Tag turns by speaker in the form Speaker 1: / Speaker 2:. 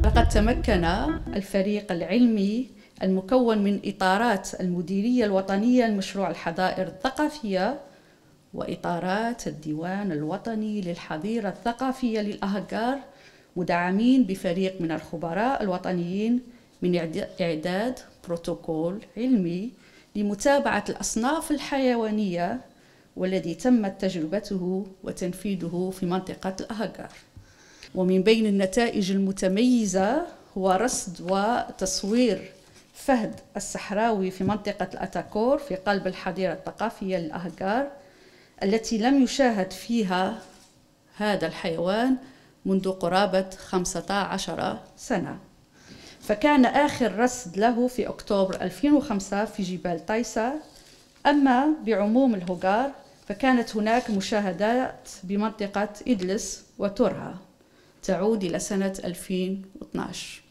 Speaker 1: لقد تمكن الفريق العلمي المكون من إطارات المديرية الوطنية لمشروع الحظائر الثقافية وإطارات الديوان الوطني للحظيرة الثقافية للأهجار مدعمين بفريق من الخبراء الوطنيين من إعداد بروتوكول علمي لمتابعة الأصناف الحيوانية والذي تمت تجربته وتنفيذه في منطقة الأهجار. ومن بين النتائج المتميزة هو رصد وتصوير فهد الصحراوي في منطقة الأتاكور في قلب الحظيرة الثقافية للأهجار التي لم يشاهد فيها هذا الحيوان منذ قرابة 15 سنة. فكان آخر رصد له في أكتوبر 2005 في جبال تايسا أما بعموم الهجار فكانت هناك مشاهدات بمنطقة إدلس وترها. تعود إلى سنة 2012